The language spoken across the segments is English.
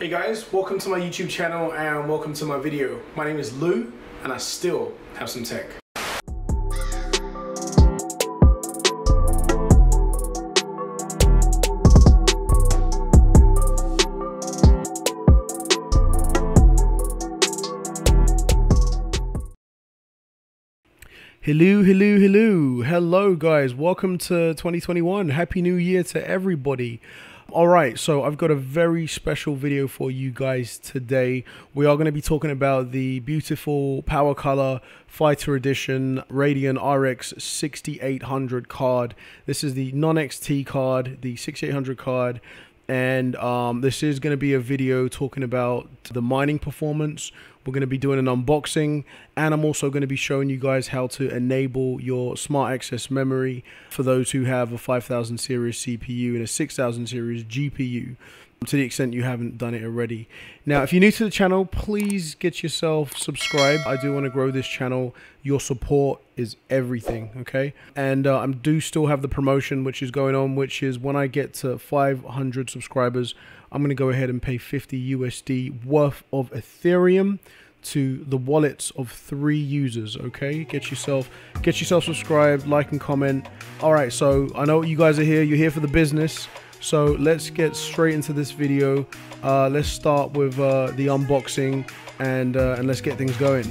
Hey guys, welcome to my YouTube channel and welcome to my video. My name is Lu and I still have some tech. Hello, hello, hello. Hello, guys. Welcome to 2021. Happy New Year to everybody. All right, so I've got a very special video for you guys today. We are going to be talking about the beautiful Power Color Fighter Edition Radeon RX 6800 card. This is the non XT card, the 6800 card and um, this is going to be a video talking about the mining performance. We're going to be doing an unboxing, and I'm also going to be showing you guys how to enable your smart access memory for those who have a 5000 series CPU and a 6000 series GPU to the extent you haven't done it already. Now, if you're new to the channel, please get yourself subscribed. I do want to grow this channel. Your support is everything, okay? And uh, I do still have the promotion which is going on, which is when I get to 500 subscribers, I'm going to go ahead and pay 50 USD worth of Ethereum to the wallets of three users okay get yourself get yourself subscribed like and comment all right so i know you guys are here you're here for the business so let's get straight into this video. Uh, let's start with uh, the unboxing and, uh, and let's get things going.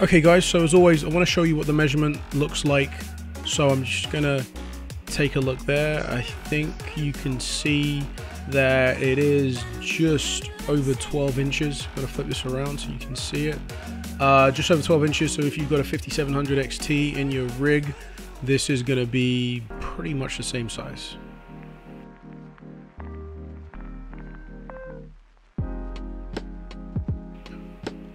Okay guys, so as always, I want to show you what the measurement looks like. So I'm just to take a look there. I think you can see that it is just over 12 inches. I'm to flip this around so you can see it. Uh, just over 12 inches, so if you've got a 5700 XT in your rig, this is to be pretty much the same size.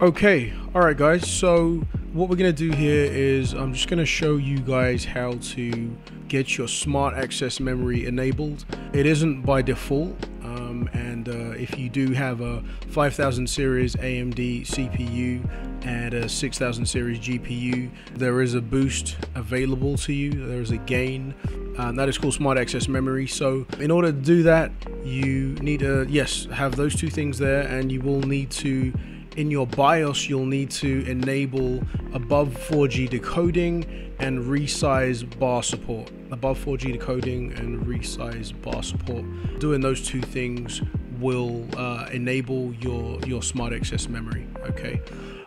Okay, alright guys, so what we're going to do here is I'm just going to show you guys how to get your smart access memory enabled. It isn't by default, um, and uh, if you do have a 5000 series AMD CPU and a 6000 series GPU, there is a boost available to you. There is a gain, and that is called smart access memory. So in order to do that, you need to, yes, have those two things there, and you will need to in your BIOS, you'll need to enable above 4G decoding and resize bar support. Above 4G decoding and resize bar support. Doing those two things will uh, enable your, your smart access memory, okay?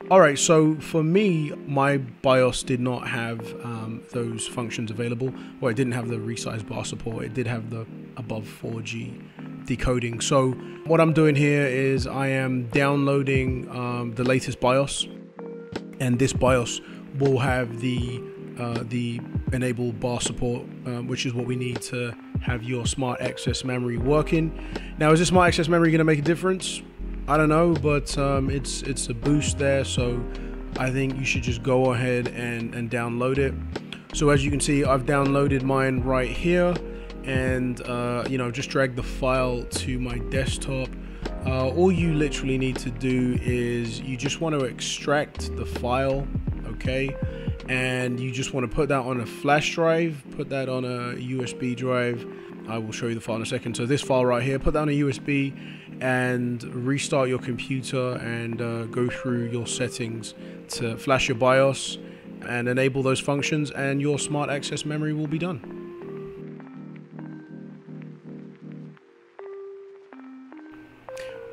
All right, so for me, my BIOS did not have um, those functions available. Well, it didn't have the resize bar support. It did have the above 4G decoding. So what I'm doing here is I am downloading um, the latest BIOS, and this BIOS will have the uh, the enable bar support, um, which is what we need to have your smart access memory working. Now, is this smart access memory going to make a difference? I don't know, but um, it's it's a boost there, so I think you should just go ahead and, and download it. So as you can see, I've downloaded mine right here and uh, you know just drag the file to my desktop. Uh, all you literally need to do is you just want to extract the file okay? And you just want to put that on a flash drive put that on a USB drive. I will show you the file in a second. So this file right here put that on a USB and restart your computer and uh, go through your settings to flash your BIOS and enable those functions and your smart access memory will be done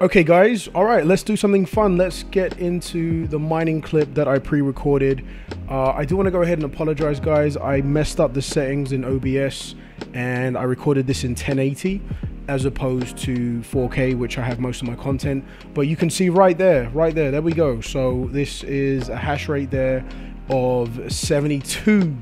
Okay guys, alright, let's do something fun. Let's get into the mining clip that I pre-recorded. Uh, I do want to go ahead and apologize guys. I messed up the settings in OBS and I recorded this in 1080 as opposed to 4K, which I have most of my content. But you can see right there, right there, there we go. So this is a hash rate there of 72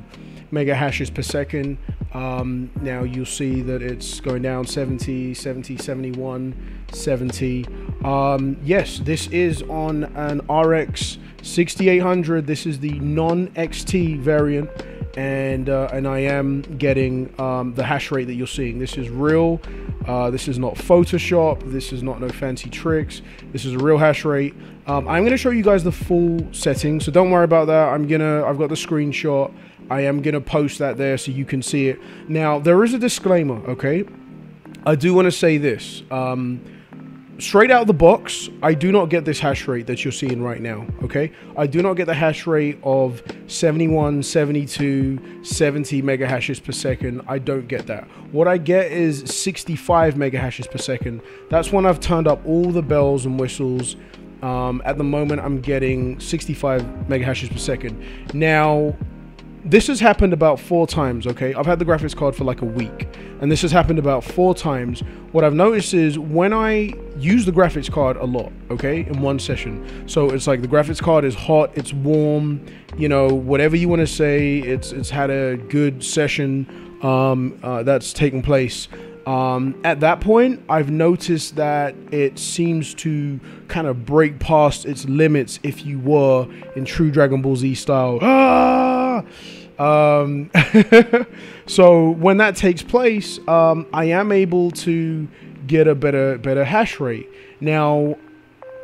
mega hashes per second. Um, now you'll see that it's going down 70, 70, 71, 70. Um, yes, this is on an RX 6800. This is the non-XT variant and uh, and I am getting um, the hash rate that you're seeing. This is real. Uh, this is not Photoshop. This is not no fancy tricks. This is a real hash rate. Um, I'm gonna show you guys the full settings, so don't worry about that. I'm gonna I've got the screenshot. I am gonna post that there so you can see it. Now there is a disclaimer, okay? I do want to say this. Um, straight out of the box, I do not get this hash rate that you're seeing right now, okay? I do not get the hash rate of 71, 72, 70 mega hashes per second. I don't get that. What I get is 65 mega hashes per second. That's when I've turned up all the bells and whistles. Um, at the moment, I'm getting 65 mega hashes per second. Now, this has happened about four times, okay? I've had the graphics card for like a week, and this has happened about four times. What I've noticed is when I use the graphics card a lot, okay, in one session, so it's like the graphics card is hot, it's warm, you know, whatever you want to say, it's it's had a good session um, uh, that's taken place. Um, at that point, I've noticed that it seems to kind of break past its limits if you were in true Dragon Ball Z style. Ah! Um, so when that takes place, um, I am able to get a better better hash rate. Now,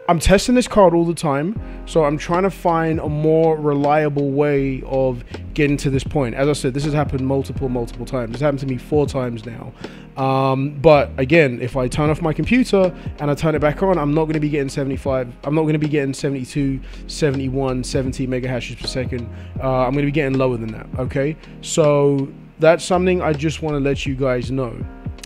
I'm testing this card all the time, so I'm trying to find a more reliable way of getting to this point. As I said, this has happened multiple, multiple times. It's happened to me four times now. Um, but again, if I turn off my computer and I turn it back on, I'm not going to be getting 75. I'm not going to be getting 72, 71, 70 mega hashes per second. Uh, I'm going to be getting lower than that. Okay, so that's something I just want to let you guys know.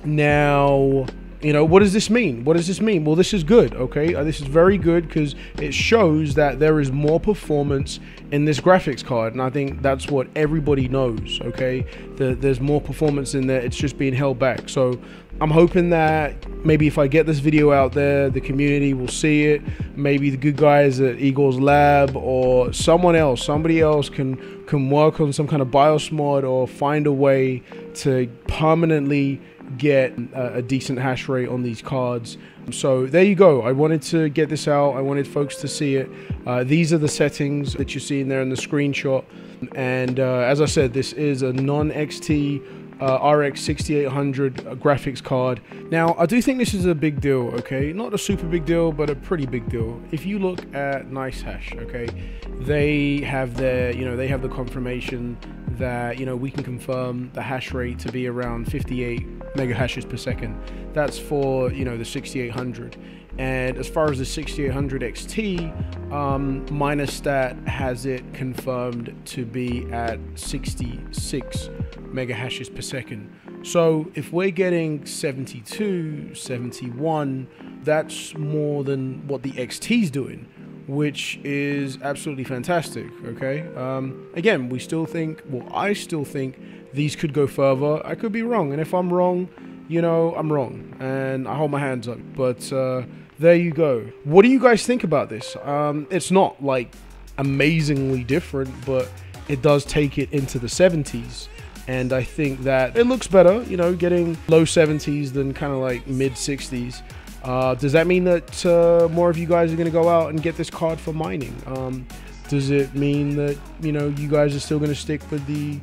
Now you know, what does this mean? What does this mean? Well, this is good, okay? Uh, this is very good because it shows that there is more performance in this graphics card, and I think that's what everybody knows, okay? The, there's more performance in there, it's just being held back. So I'm hoping that maybe if I get this video out there, the community will see it. Maybe the good guys at Igor's Lab or someone else, somebody else can can work on some kind of BIOS mod or find a way to permanently get a, a, decent hash rate on these cards. So there you go. I wanted to get this out. I wanted folks to see it. Uh, these are the settings that you're seeing there in the screenshot. And uh, as I said, this is a non-XT uh, RX 6800 graphics card. Now, I do think this is a big deal, okay? Not a super big deal, but a pretty big deal. If you look at NiceHash, okay, they have their, you know, they have the confirmation that, you know, we can confirm the hash rate to be around 58 mega hashes per second. That's for, you know, the 6800. And as far as the 6800 XT, um, Minerstat has it confirmed to be at 66 mega hashes per second. So if we're getting 72, 71, that's more than what the XT is doing, which is absolutely fantastic. Okay. Um, again, we still think, well, I still think these could go further. I could be wrong, and if I'm wrong, you know, I'm wrong, and I hold my hands up. But uh, there you go. What do you guys think about this? Um, it's not like amazingly different, but it does take it into the 70s. And I think that it looks better, you know, getting low 70s than kind of like mid 60s. Uh, does that mean that uh, more of you guys are going to go out and get this card for mining? Um, does it mean that, you know, you guys are still going to stick with the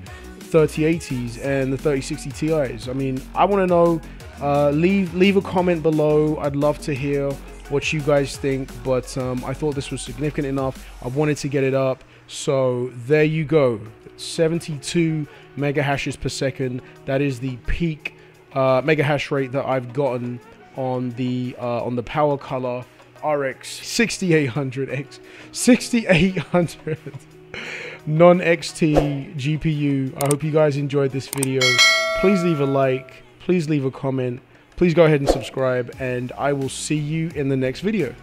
3080s and the 3060 Ti's? I mean, I want to know. Uh, leave leave a comment below. I'd love to hear what you guys think, but um, I thought this was significant enough. I wanted to get it up. So there you go. 72 mega hashes per second. That is the peak uh, mega hash rate that I've gotten on the uh, on the Power Color RX 6800X 6800 non-XT GPU. I hope you guys enjoyed this video. Please leave a like. Please leave a comment. Please go ahead and subscribe, and I will see you in the next video.